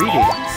reading.